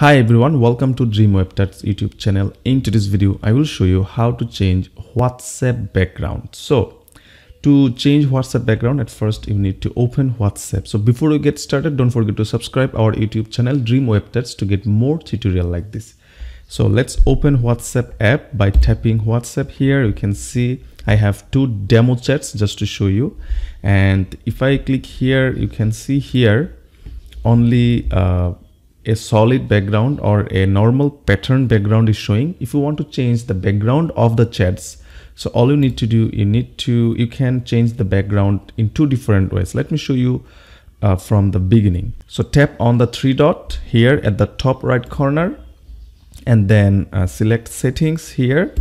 Hi everyone, welcome to Dream WebTuts YouTube channel. In today's video, I will show you how to change WhatsApp background. So to change WhatsApp background, at first you need to open WhatsApp. So before we get started, don't forget to subscribe our YouTube channel Dream WebTuts to get more tutorial like this. So let's open WhatsApp app by tapping WhatsApp here. You can see I have two demo chats just to show you. And if I click here, you can see here only uh, a solid background or a normal pattern background is showing if you want to change the background of the chats so all you need to do you need to you can change the background in two different ways. Let me show you uh, from the beginning. So tap on the three dot here at the top right corner and then uh, select settings here.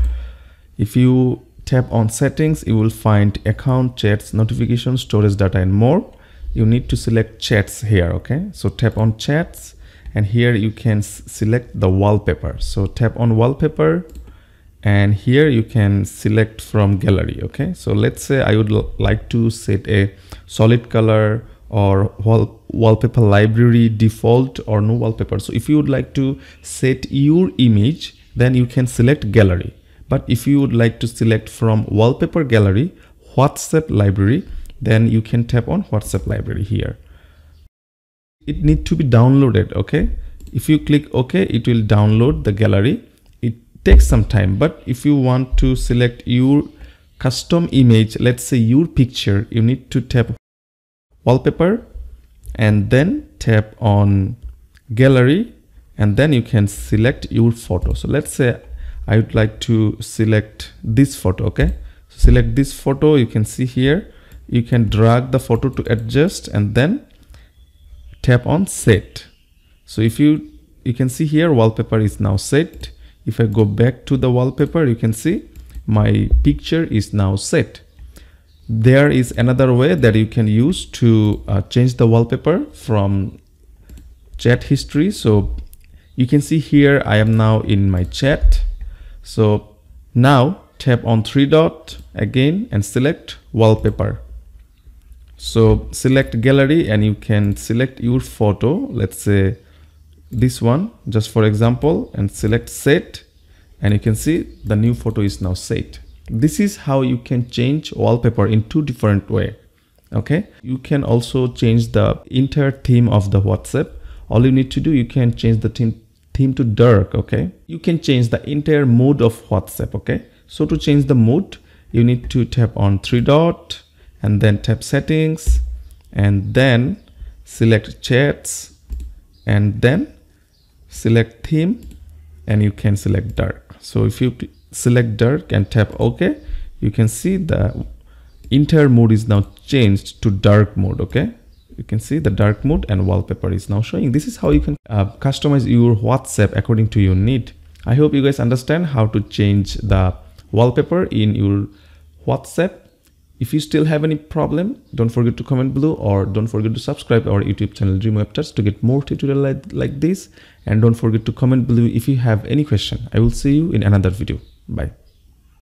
If you tap on settings you will find account chats notifications storage data and more. You need to select chats here okay? So tap on chats and here you can select the wallpaper. So tap on wallpaper and here you can select from gallery okay? So let's say i would like to set a solid color or wall wallpaper library default or no wallpaper. So if you would like to set your image then you can select gallery. But if you would like to select from wallpaper gallery whatsapp library then you can tap on whatsapp library here it need to be downloaded okay? If you click ok it will download the gallery. It takes some time but if you want to select your custom image let's say your picture you need to tap wallpaper and then tap on gallery and then you can select your photo. So let's say i would like to select this photo okay? So select this photo. You can see here. You can drag the photo to adjust and then tap on set. So if you you can see here wallpaper is now set. If i go back to the wallpaper you can see my picture is now set. There is another way that you can use to uh, change the wallpaper from chat history. So you can see here i am now in my chat. So now tap on three dot again and select wallpaper so select gallery and you can select your photo. Let's say this one just for example and select set. And you can see the new photo is now set. This is how you can change wallpaper in two different way okay? You can also change the entire theme of the whatsapp. All you need to do you can change the theme theme to dark okay? You can change the entire mode of whatsapp okay? So to change the mode you need to tap on three dot and then tap settings and then select chats and then select theme and you can select dark. So if you select dark and tap ok you can see the entire mode is now changed to dark mode okay you can see the dark mode and wallpaper is now showing. This is how you can uh, customize your whatsapp according to your need. I hope you guys understand how to change the wallpaper in your whatsapp if you still have any problem, don't forget to comment below or don't forget to subscribe our YouTube channel Dream WebTuts to get more tutorial like, like this. And don't forget to comment below if you have any question. I will see you in another video. Bye.